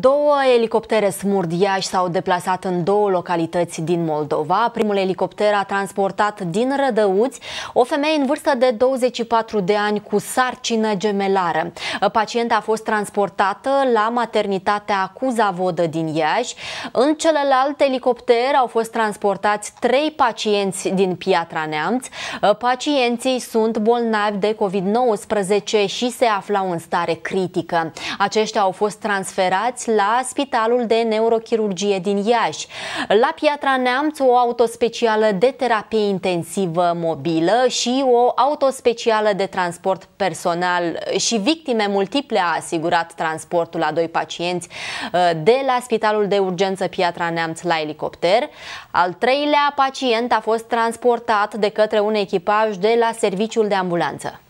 Două elicoptere Smurd Iași s-au deplasat în două localități din Moldova. Primul elicopter a transportat din Rădăuți o femeie în vârstă de 24 de ani cu sarcină gemelară. Pacienta a fost transportată la maternitatea Cuzavodă din Iași. În celălalt elicopter au fost transportați trei pacienți din Piatra Neamț. Pacienții sunt bolnavi de COVID-19 și se aflau în stare critică. Aceștia au fost transferați transferați la Spitalul de Neurochirurgie din Iași. La Piatra Neamț, o autospecială de terapie intensivă mobilă și o autospecială de transport personal și victime multiple a asigurat transportul a doi pacienți uh, de la Spitalul de Urgență Piatra Neamț la elicopter. Al treilea pacient a fost transportat de către un echipaj de la Serviciul de Ambulanță.